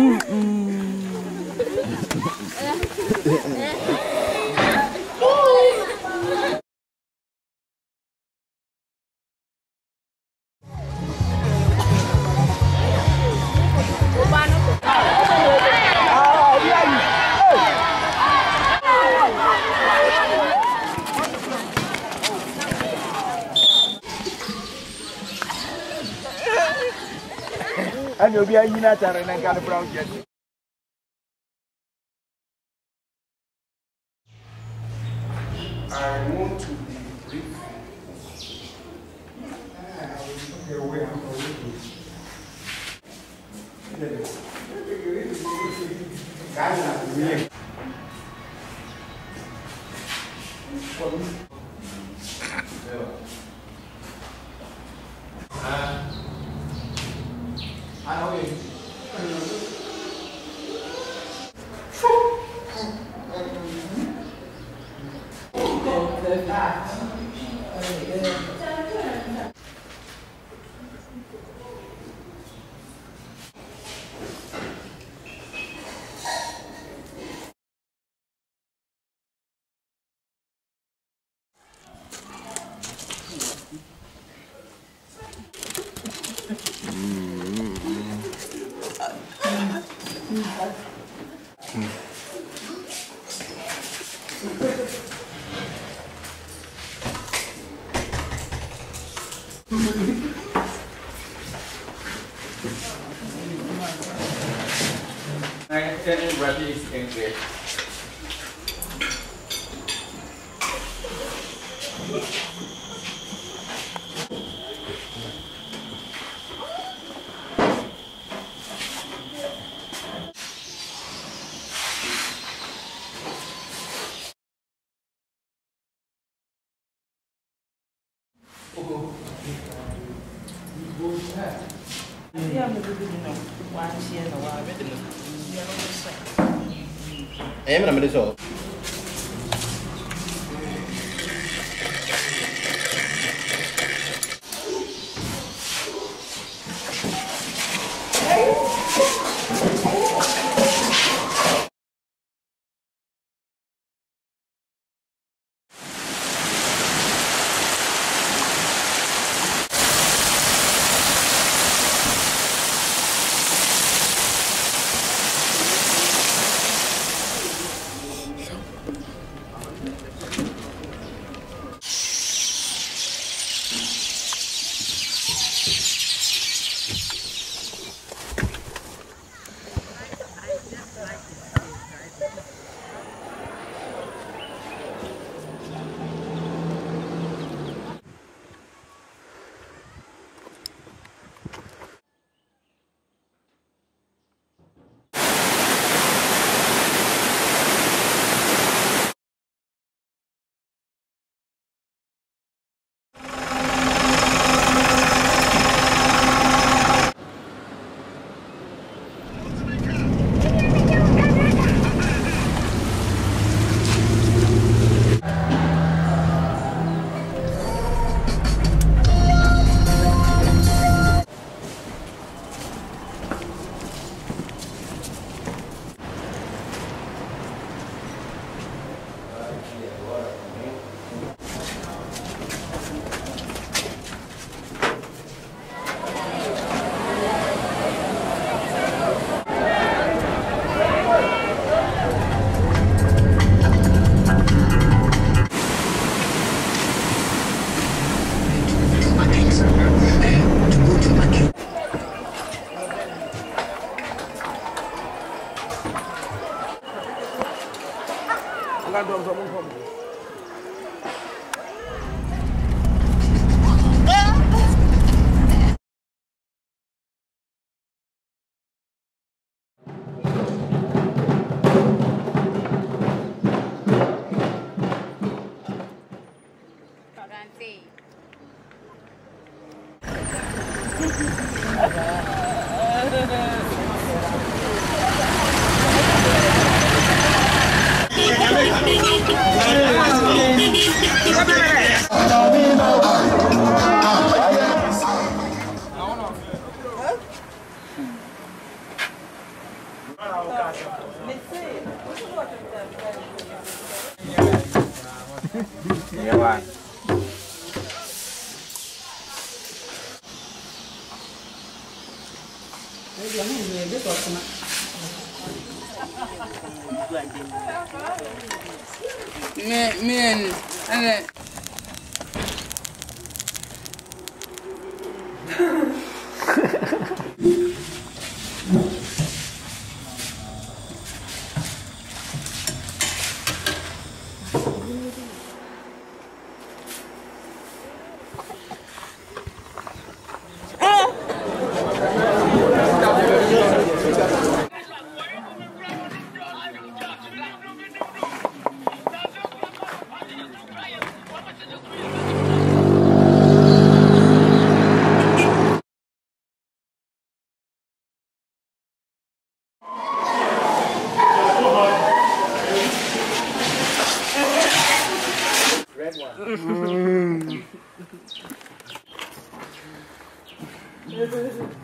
Mm-mm. ɛna obi ayi n'atare na nka no kora wogyɛ se I want to be brief. I will away I'm already. Ghana, me. For me. I can ready English. Em là làm đi rồi. 看，不要 được? Yavaş. Yanı yürüyecek ortama. Mẹ, miền, ăn này. 对对对。